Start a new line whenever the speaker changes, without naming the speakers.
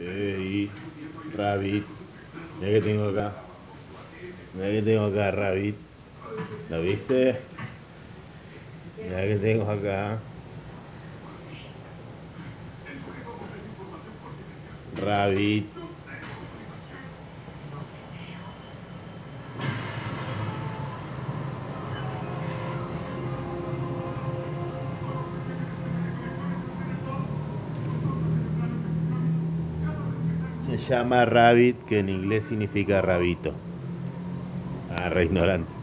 y Rabbit. Mira que tengo acá. Mira que tengo acá Rabbit. ¿Lo viste? Mira que tengo acá. Rabbit. Llama rabbit, que en inglés significa rabito. Ah, re ignorante.